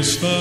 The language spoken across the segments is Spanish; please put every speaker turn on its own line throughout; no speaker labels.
Aunque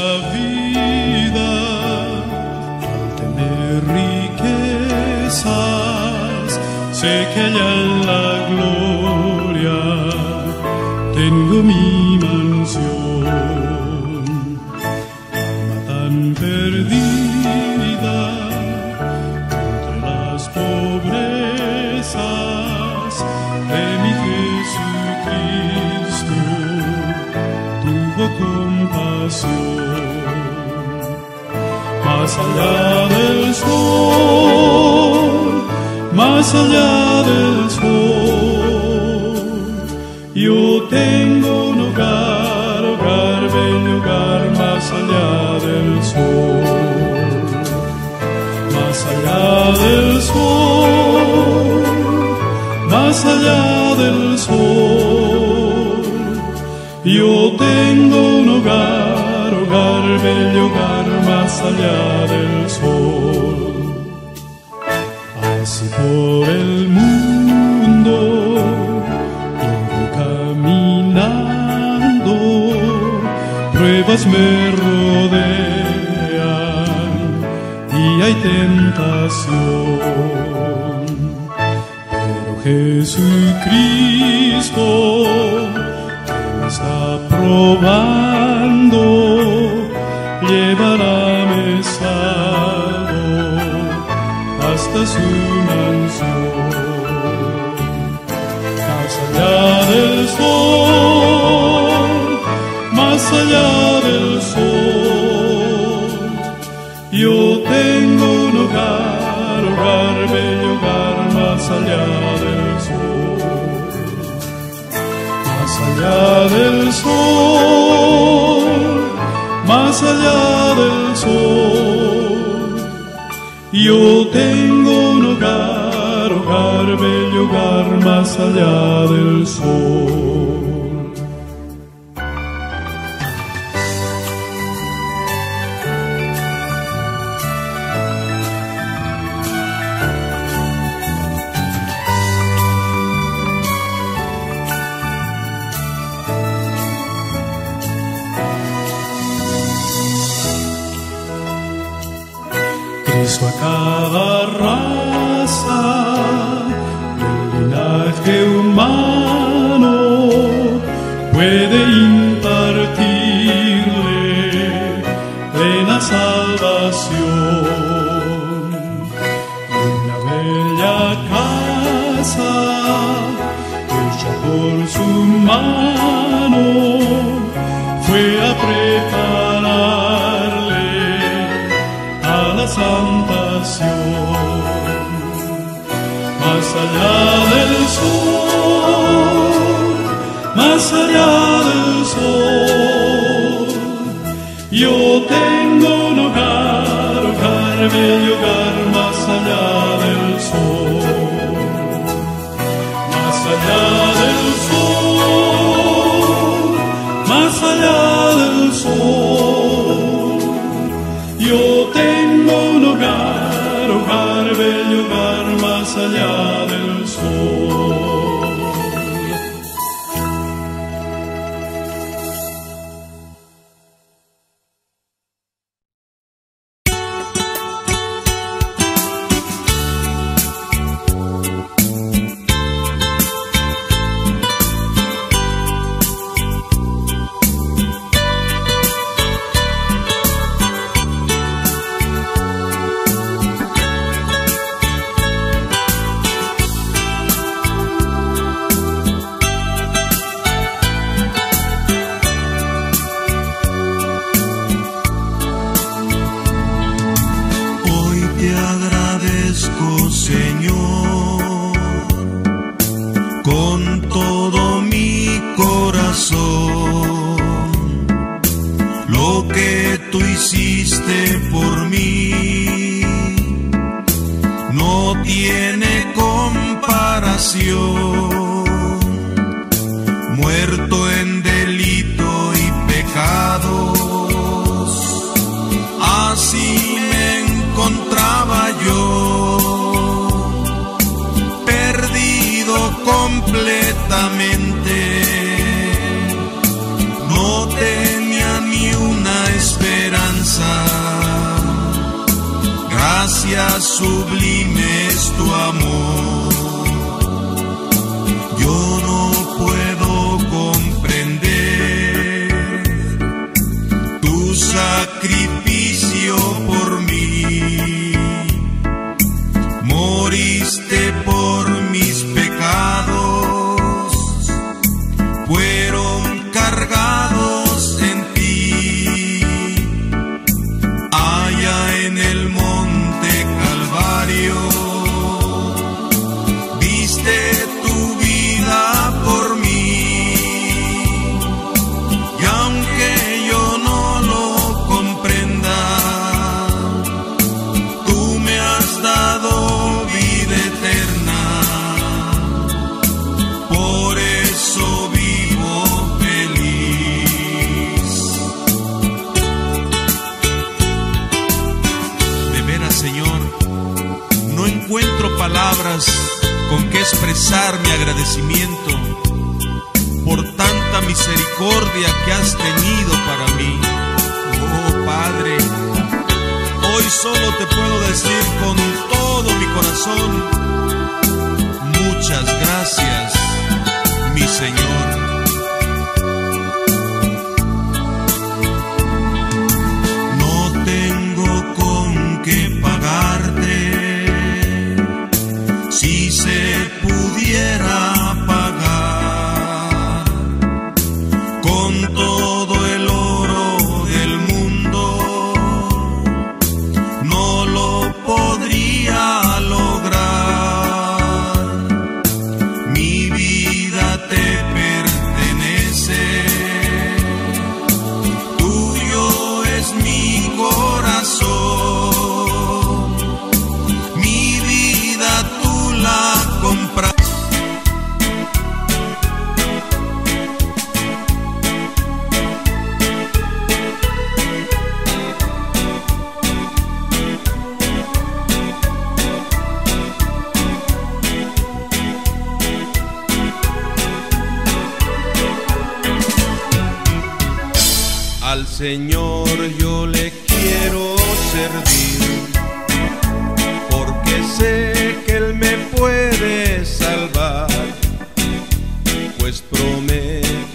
más allá del sol. Yo tengo un hogar, hogar, bello hogar, más allá del sol.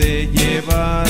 Promete llevarme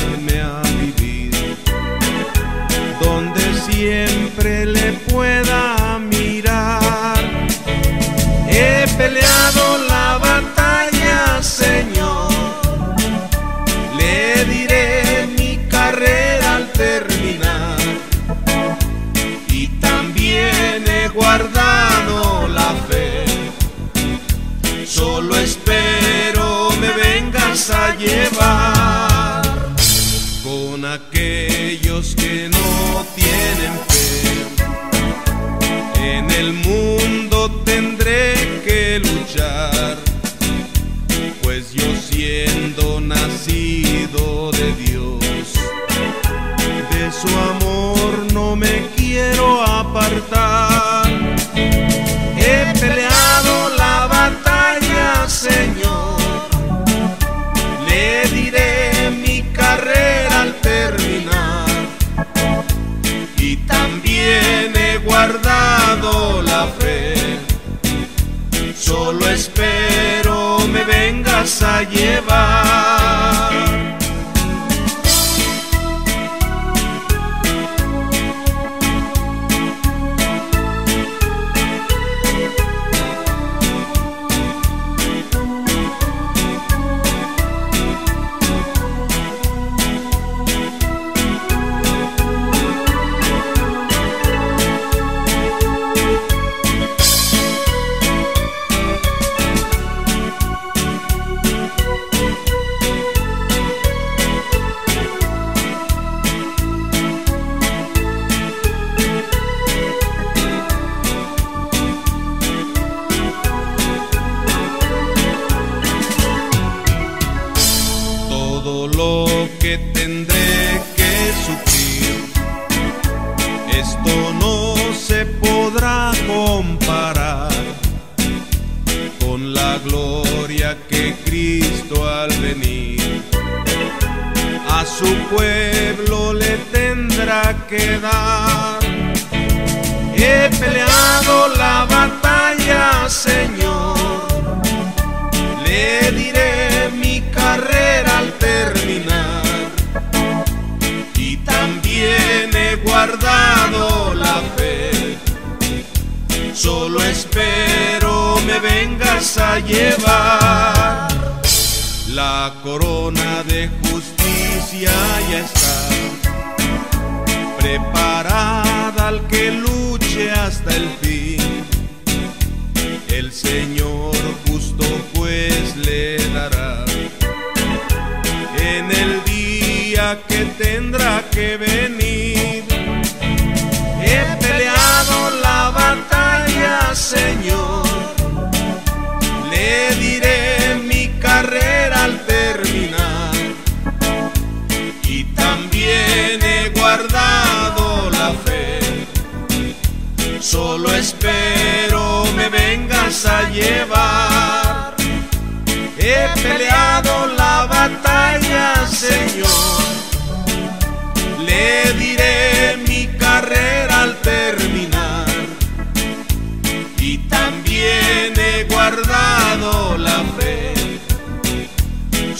vengas que tendré que sufrir. Esto no se podrá comparar con la gloria que Cristo al venir a su pueblo le tendrá que dar. He peleado la batalla, Señor la fe. Solo espero me vengas a llevar la corona de justicia ya está preparada al que luche hasta el fin el Señor justo pues le dará en el día que tendrá que venir. Señor, le diré mi carrera al terminar. Y también he guardado la fe. Solo espero me vengas a llevar. He peleado la batalla, Señor, le diré mi carrera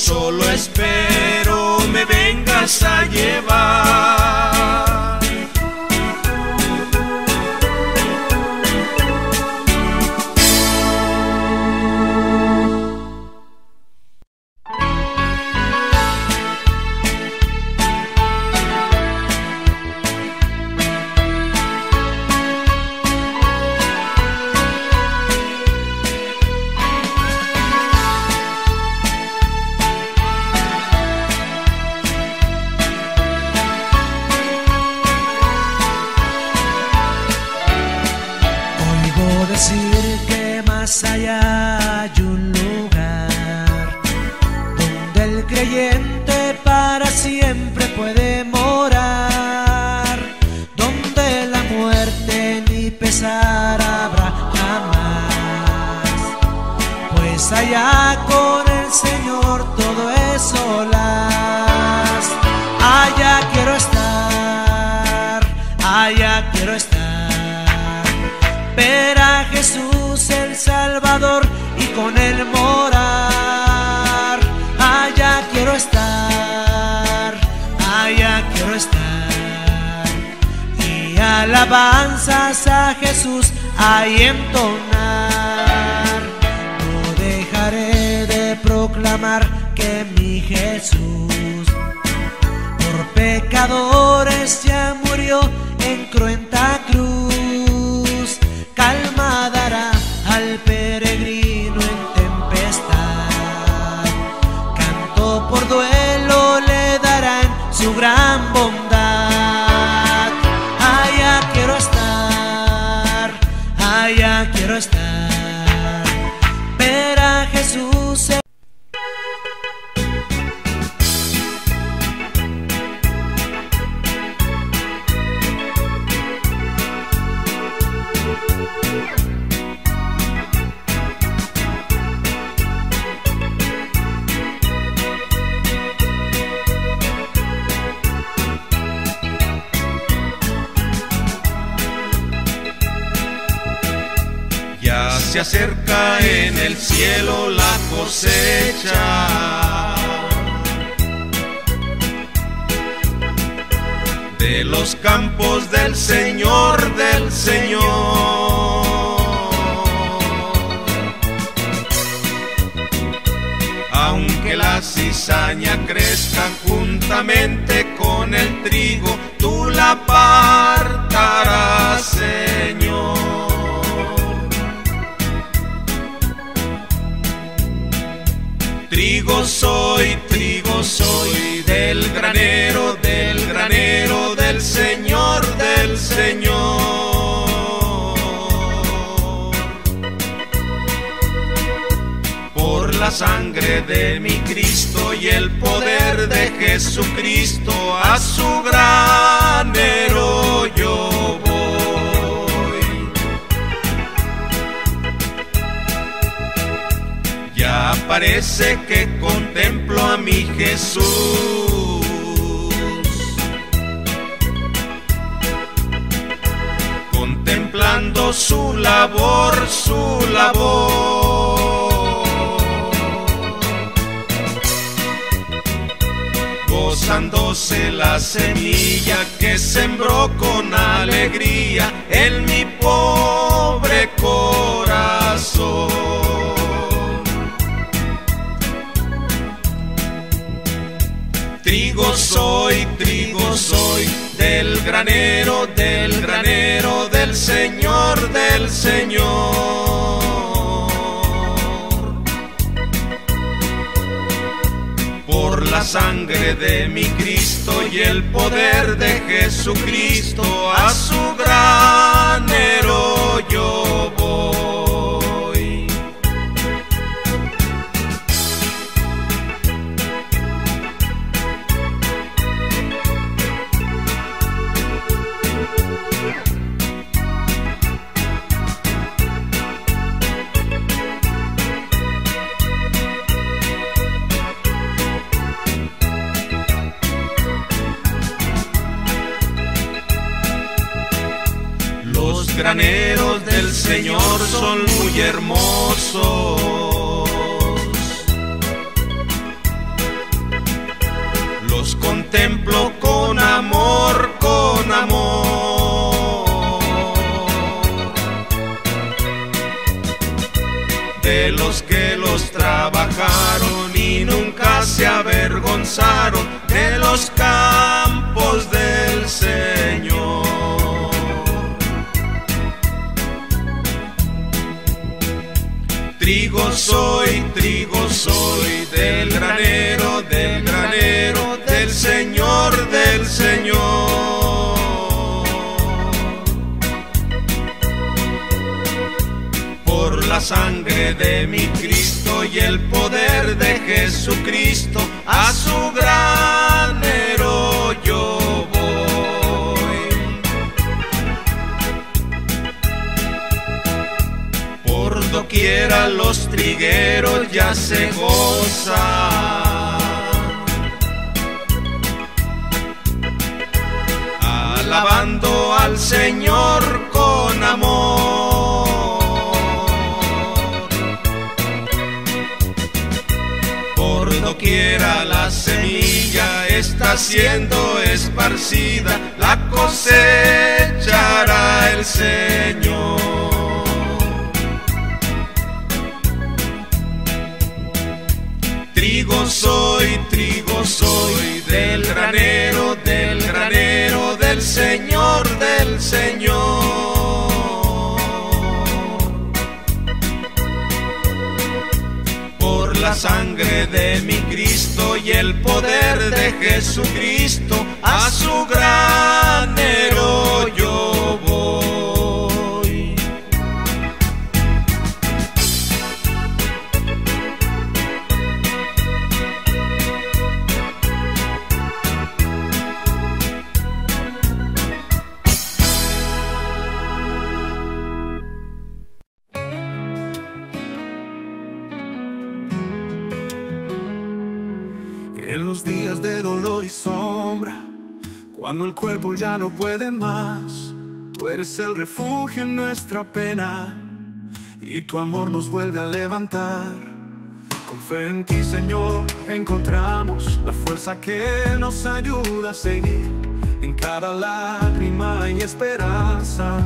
solo espero me vengas a
llevar. Se acerca en el cielo la cosecha de los campos del Señor, del Señor. Aunque la cizaña crezca juntamente con el trigo, tú la apartarás, Señor. Trigo soy, trigo soy del granero, del granero, del Señor, del Señor. Por la sangre de mi Cristo y el poder de Jesucristo, a su granero yo parece que contemplo a mi Jesús. Contemplando su labor, su labor. Gozándose la semilla que sembró con alegría en mi pobre corazón. Trigo soy, trigo soy, del granero, del granero, del Señor, del Señor. Por la sangre de mi Cristo y el poder de Jesucristo, soy del granero, del granero, del Señor, del Señor. Por la sangre de mi Cristo y el poder de Jesucristo, a su granero yo
cuando el cuerpo ya no puede más, tú eres el refugio en nuestra pena y tu amor nos vuelve a levantar. Con fe en ti, Señor, encontramos la fuerza que nos ayuda a seguir. En cada lágrima y esperanza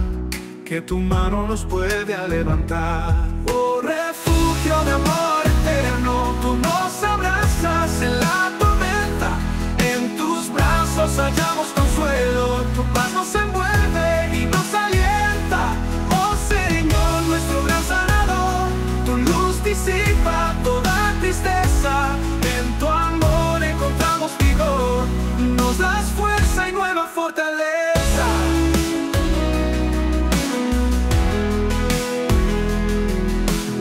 que tu mano nos puede a levantar. Oh refugio de amor eterno, tú nos abrazas en la brazos hallamos consuelo, tu paz nos envuelve y nos alienta. Oh Señor, nuestro gran sanador, tu luz disipa toda tristeza. En tu amor encontramos vigor, nos das fuerza y nueva fortaleza.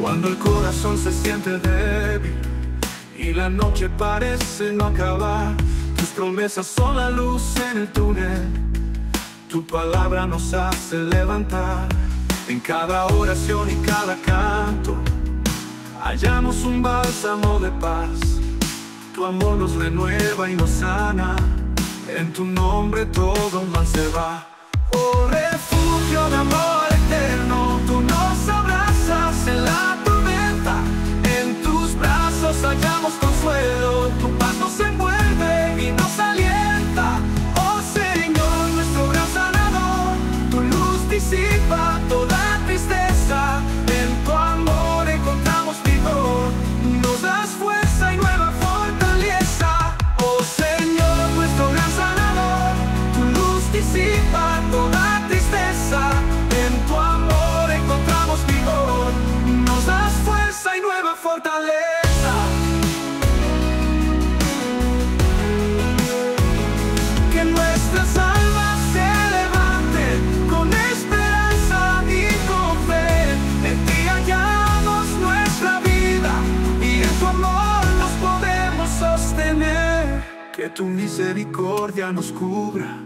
Cuando el corazón se siente débil y la noche parece no acabar, promesas son la luz en el túnel. Tu palabra nos hace levantar en cada oración y cada canto. Hallamos un bálsamo de paz. Tu amor nos renueva y nos sana. En tu nombre todo mal se va. Oh refugio de amor tu misericordia nos cubra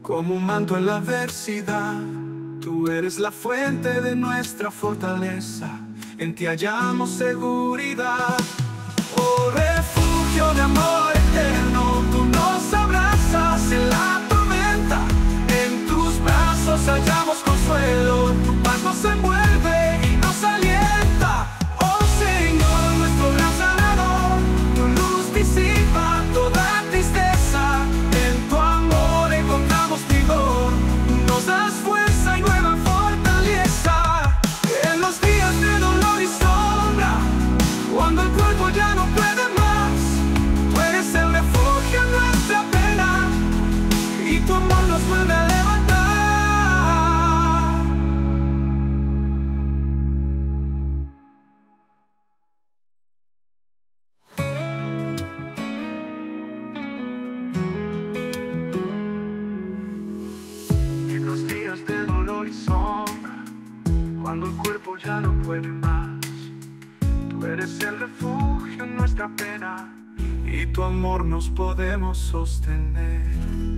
como un manto en la adversidad. Tú eres la fuente de nuestra fortaleza. En ti hallamos seguridad. Oh refugio de amor eterno, tú nos abrazas en la tormenta. En tus brazos hallamos consuelo, tu paz nos envuelve tu
amor nos podemos sostener.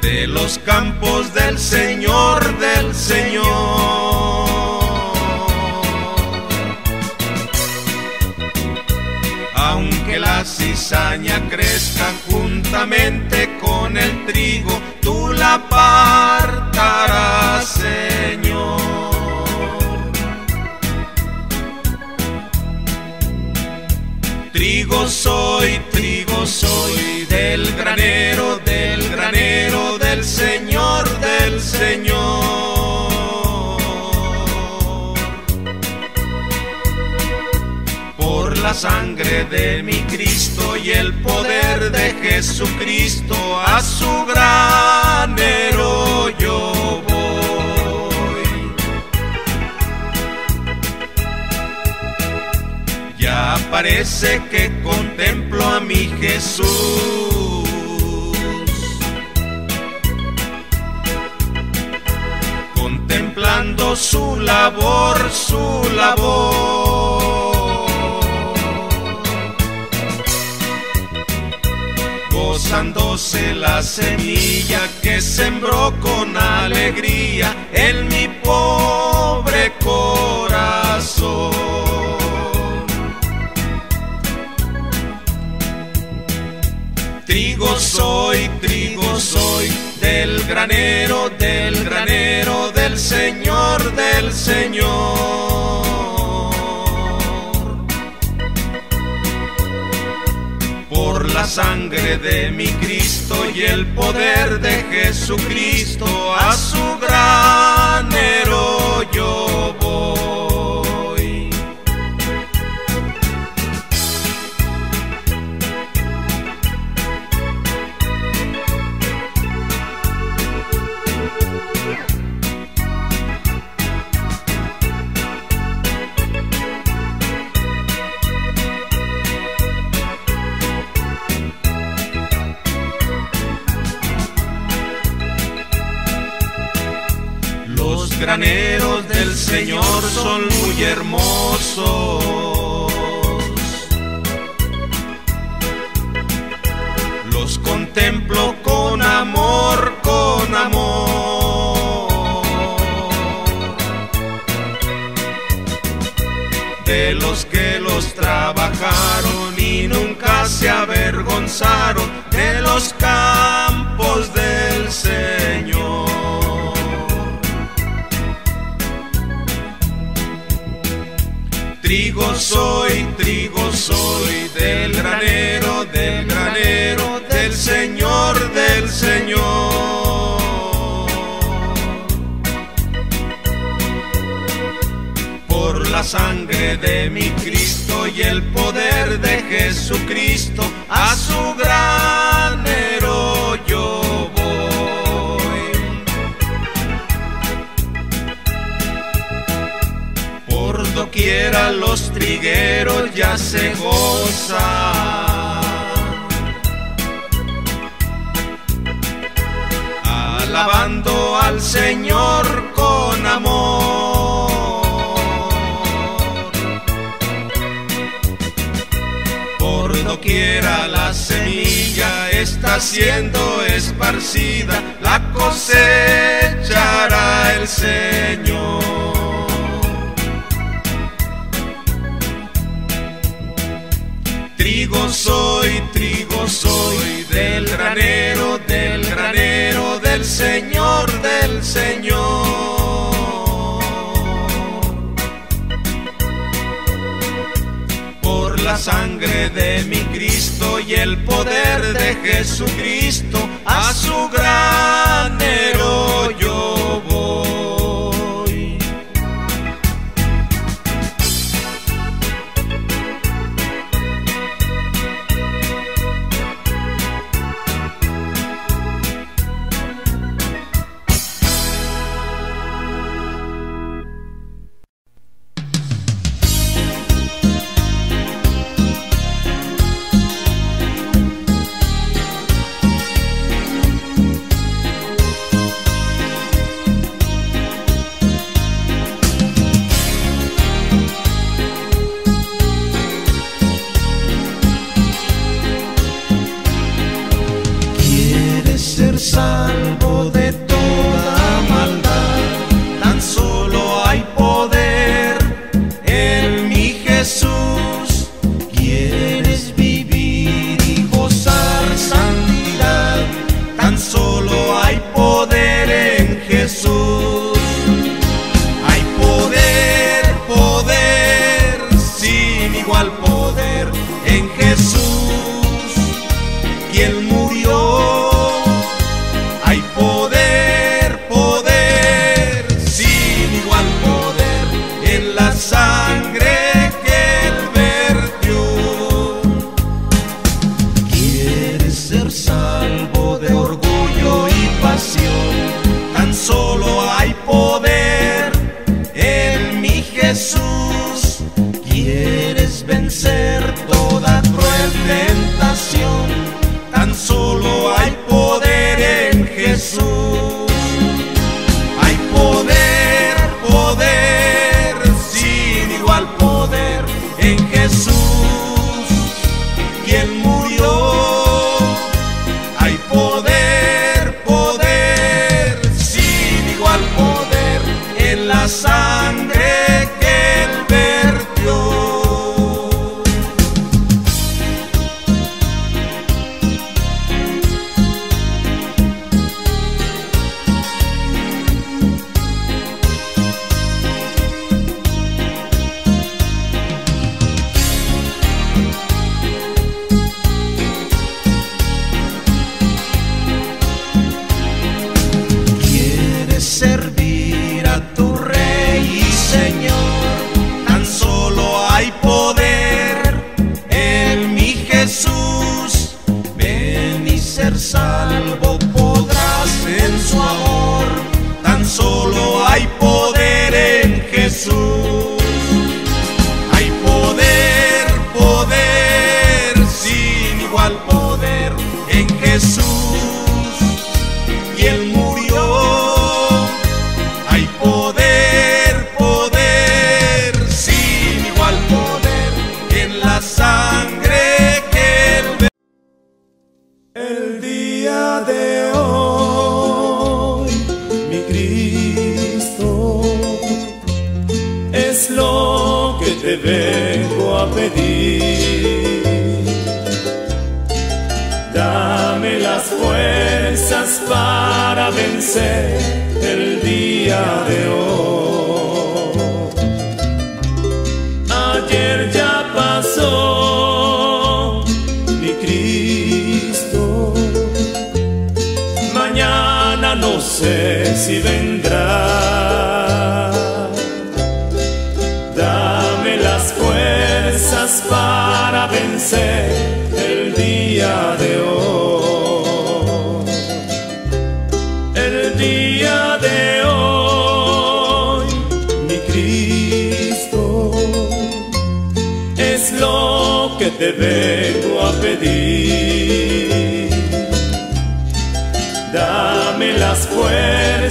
De
los
campos del Señor, del Señor. Aunque la cizaña crezca juntamente con el trigo, tú la apartarás, Señor. Trigo soy, trigo soy, del granero, del del Señor, del Señor. Por la sangre de mi Cristo y el poder de Jesucristo, a su granero yo voy. Ya parece que contemplo a mi Jesús. Su labor, su labor. Gozándose la semilla que sembró con alegría en mi pobre corazón. Trigo soy, trigo soy, del granero, del granero, del Señor, del Señor. Por la sangre de mi Cristo y el poder de Jesucristo, a su granero yo voy. Señor son muy hermosos. Los contemplo con amor, con amor. De los que los trabajaron y nunca se avergonzaron de los campos del Señor. Trigo soy, trigo soy, del granero, del granero, del Señor, del Señor. Por la sangre de mi Cristo y el poder de Jesucristo, a su granero yo siquiera los trigueros ya se gozan. Alabando al Señor con amor. Por doquiera la semilla está siendo esparcida, la cosechará el Señor. soy, trigo soy del granero, del granero, del Señor, del Señor. Por la sangre de mi Cristo y el poder de Jesucristo, a su granero yo.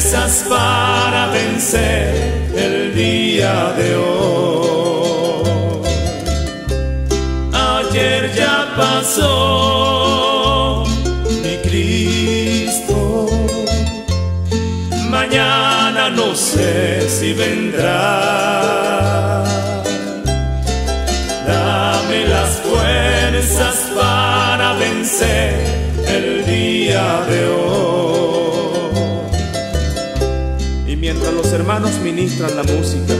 Fuerzas para vencer el día de hoy. Ayer ya pasó mi Cristo. Mañana no sé si vendrá. Dame las fuerzas para vencer el día de hoy.
Hermanos ministran la música,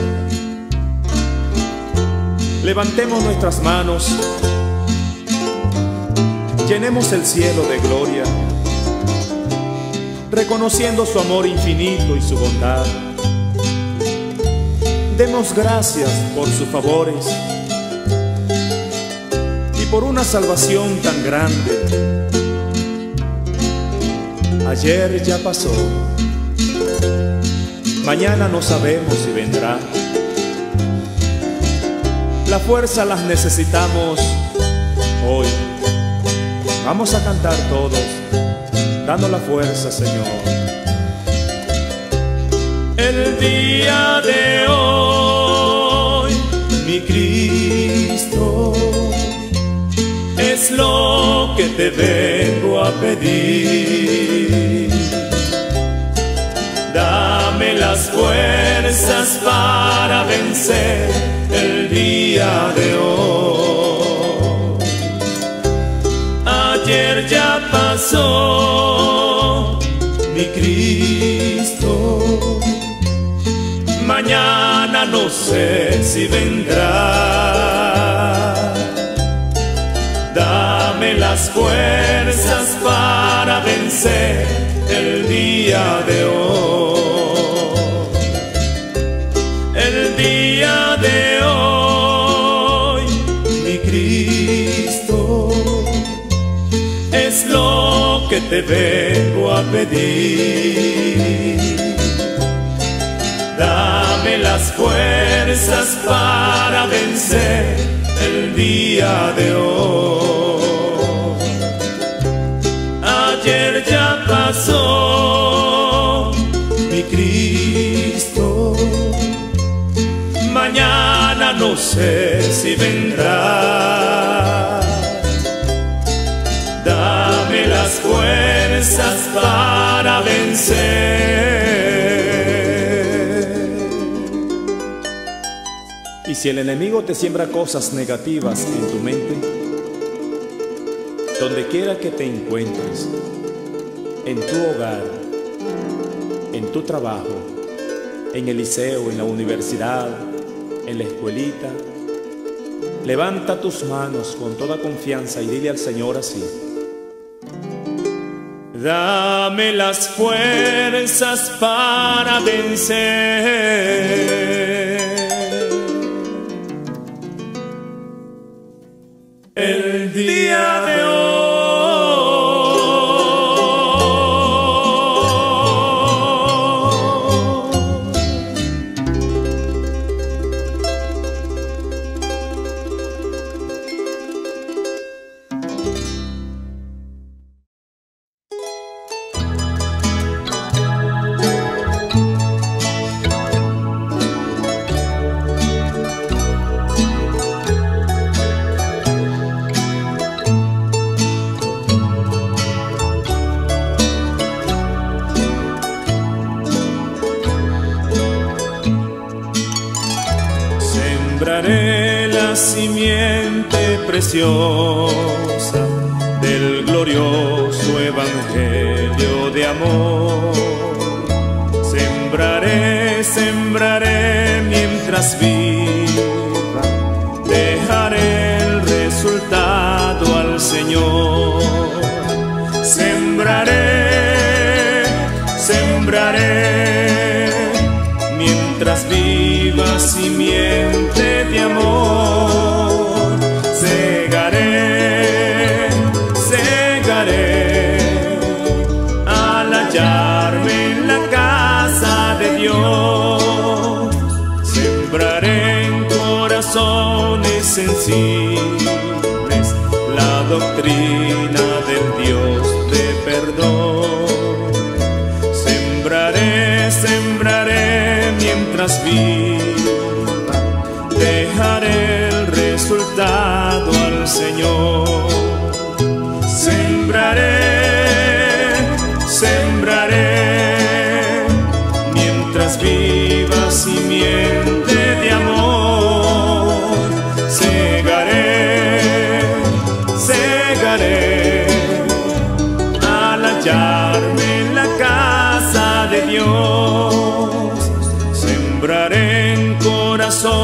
levantemos nuestras manos, llenemos el cielo de gloria, reconociendo su amor infinito y su bondad. Demos gracias por sus favores y por una salvación tan grande. Ayer ya pasó, mañana no sabemos si vendrá. La fuerza las necesitamos hoy. Vamos a cantar todos, dando la fuerza, Señor.
El día de hoy, mi Cristo, es lo que te vengo a pedir. Dame las fuerzas para vencer el día de hoy. Ayer ya pasó mi Cristo. Mañana no sé si vendrá. Dame las fuerzas para vencer el día de hoy. Te vengo a pedir. Dame las fuerzas para vencer el día de hoy. Ayer ya pasó mi Cristo. Mañana no sé si vendrá. Para vencer.
Y si el enemigo te siembra cosas negativas en tu mente, donde quiera que te encuentres, en tu hogar, en tu trabajo, en el liceo, en la universidad, en la escuelita, levanta tus manos con toda confianza y dile al Señor así.
Dame las fuerzas para vencer.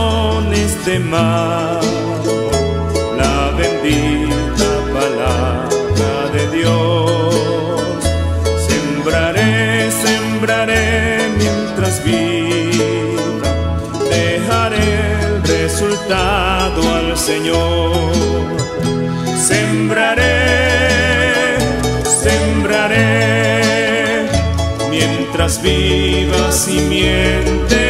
Corazones de mar la bendita palabra de Dios. Sembraré, sembraré mientras viva, dejaré el resultado al Señor. Sembraré, sembraré mientras viva simiente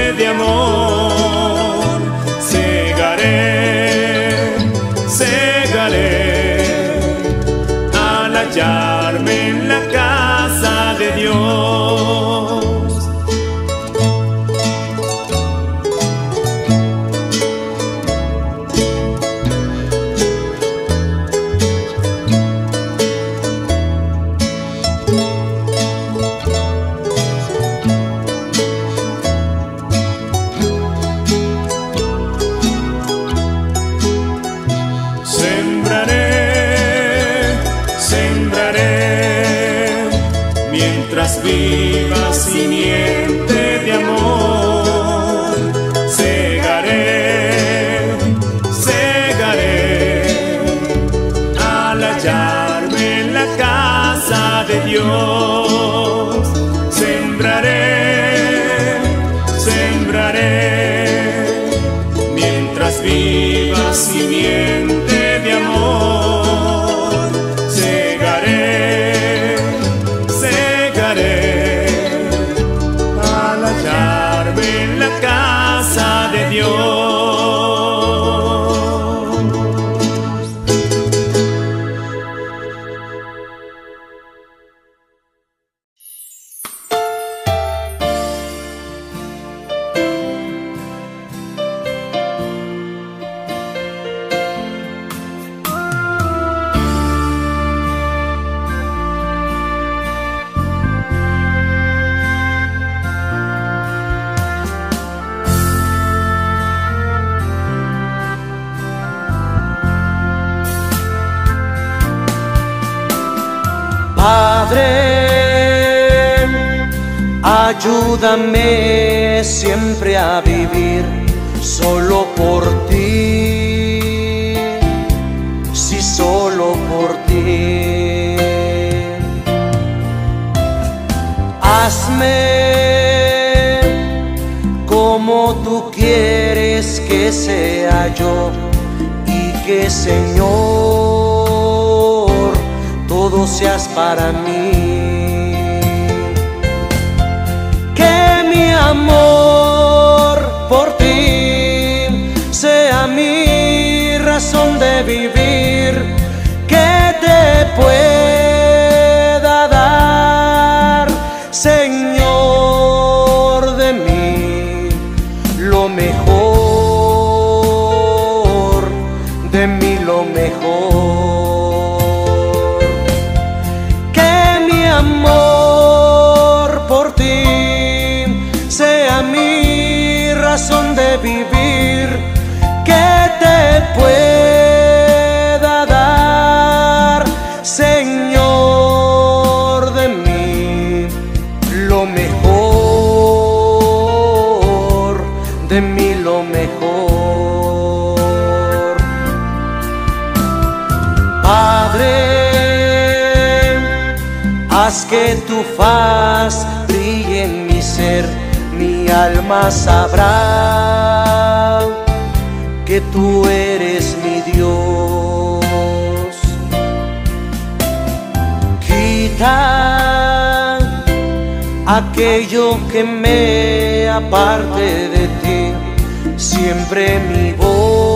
ayúdame siempre a vivir solo por ti, si solo por ti. Hazme como tú quieres que sea yo y que Señor todo seas para mí. Amor por ti sea mi razón de vivir, que te pueda faz brille en mi ser, mi alma sabrá que tú eres mi Dios. Quita aquello que me aparte de ti, siempre mi voz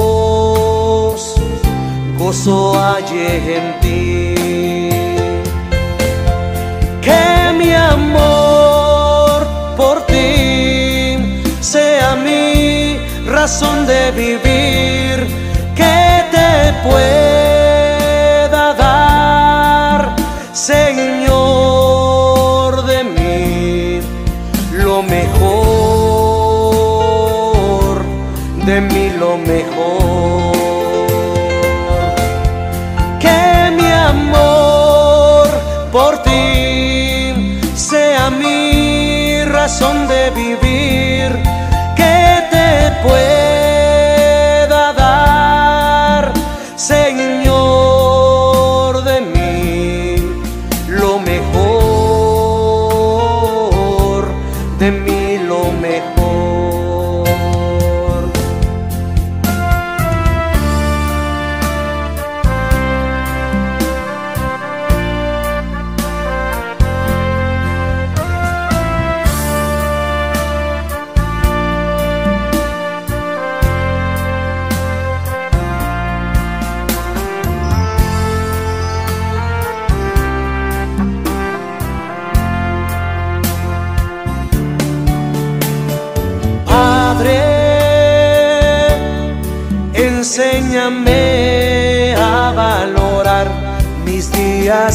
gozo hay en ti. amor por ti sea mi razón de vivir, que te pueda. razón de vivir que te puede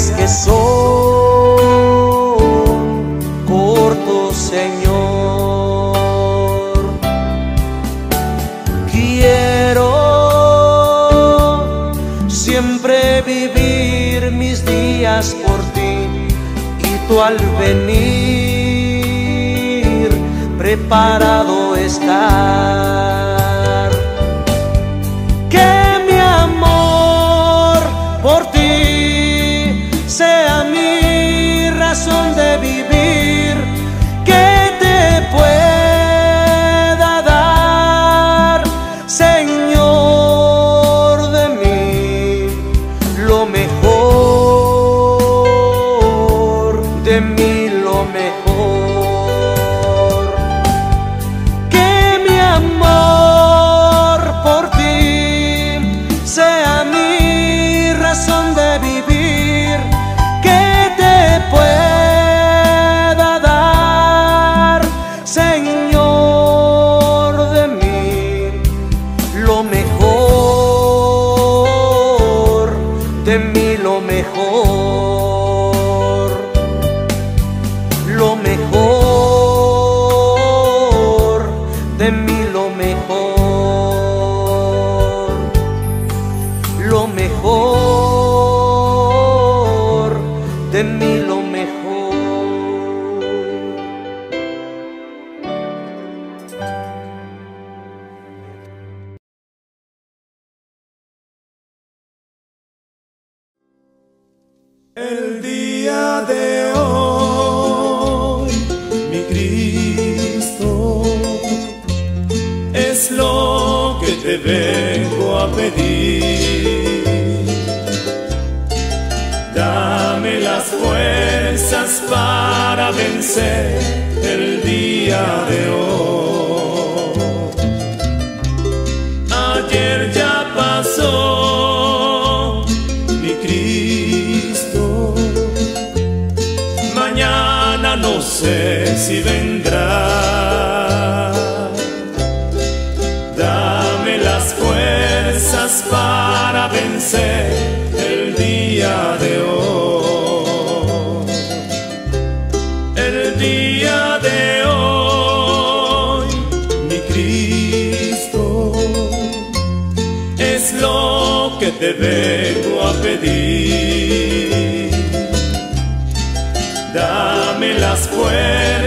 días que son cortos, Señor. Quiero siempre vivir mis días por ti y tú al venir preparado
estás. presidente.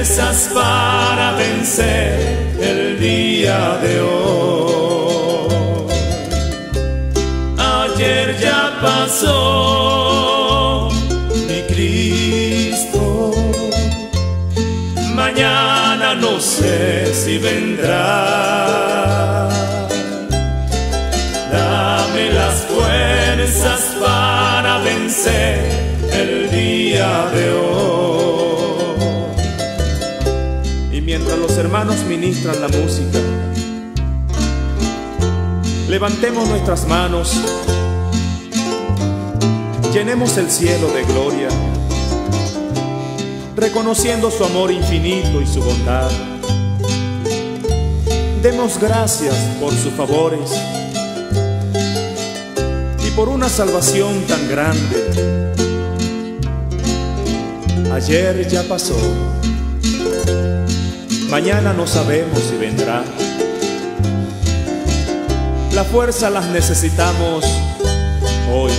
fuerzas para vencer el día de hoy. Ayer ya pasó, mi Cristo. Mañana no sé si vendrá. Dame las fuerzas para vencer.
hermanos ministran la música. Levantemos nuestras manos,
llenemos el cielo de gloria, reconociendo su amor infinito y su bondad. Demos gracias por sus favores y por una salvación tan grande. Ayer ya pasó mañana no sabemos si vendrá. La fuerza las necesitamos hoy.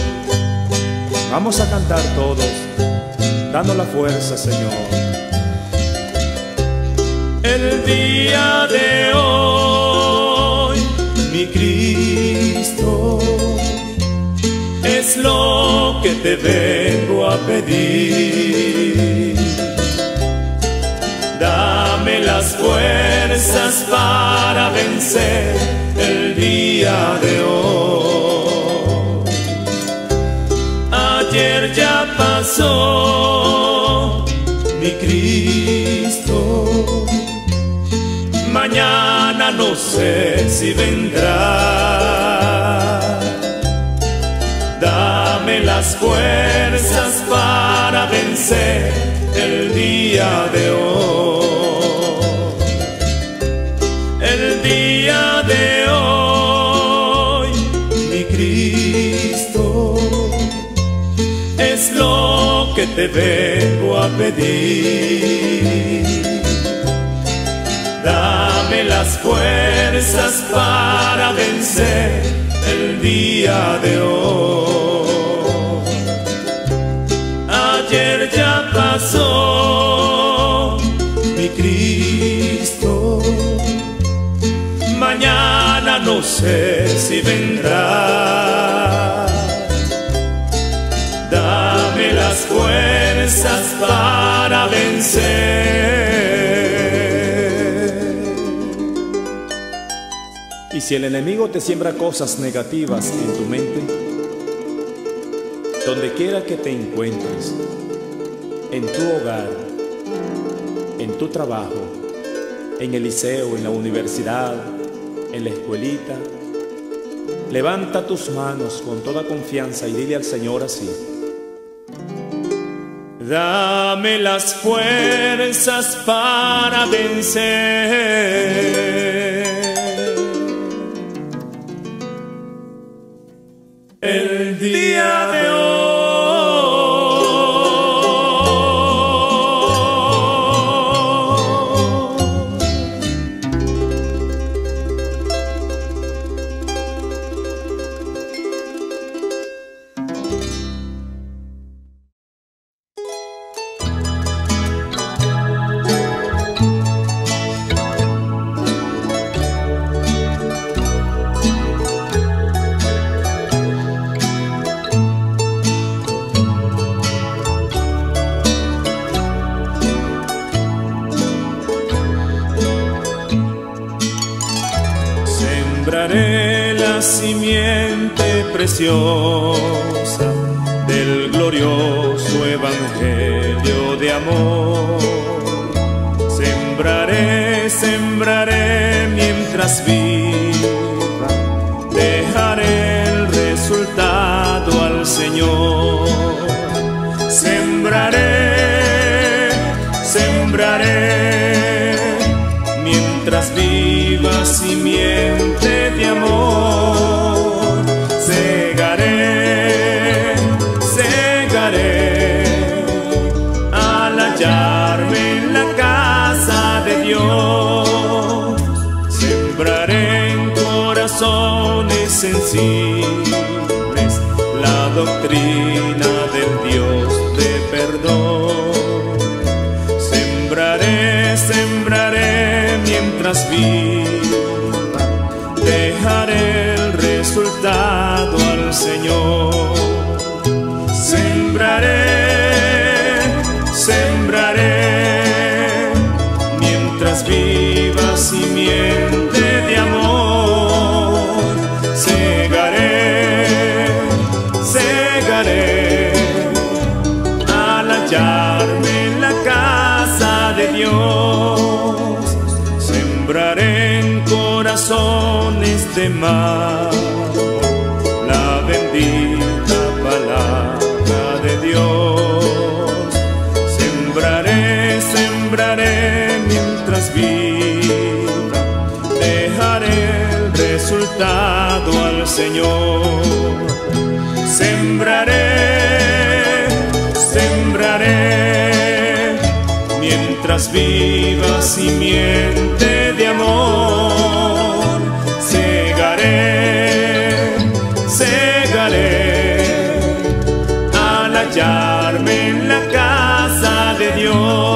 Vamos a cantar todos, dando la fuerza, Señor.
El día de hoy, mi Cristo, es lo que te vengo a pedir. Dame las fuerzas para vencer el día de hoy. Ayer ya pasó, mi Cristo. Mañana no sé si vendrá. Dame las fuerzas para vencer el día de hoy. Que te vengo a pedir. Dame las fuerzas para vencer el día de hoy. Ayer ya pasó, mi Cristo. Mañana no sé si vendrá. Para vencer.
Y si el enemigo te siembra cosas negativas en tu mente, donde quiera que te encuentres, en tu hogar, en tu trabajo, en el liceo, en la universidad, en la escuelita, levanta tus manos con toda confianza y dile al Señor así.
Dame las fuerzas para vencer. hallarme en la casa de Dios, sembraré en corazones de mar la bendita palabra de Dios. Sembraré, sembraré mientras viva, dejaré el resultado al Señor. Sembraré mientras viva simiente de amor, segaré, segaré al hallarme en la casa de Dios.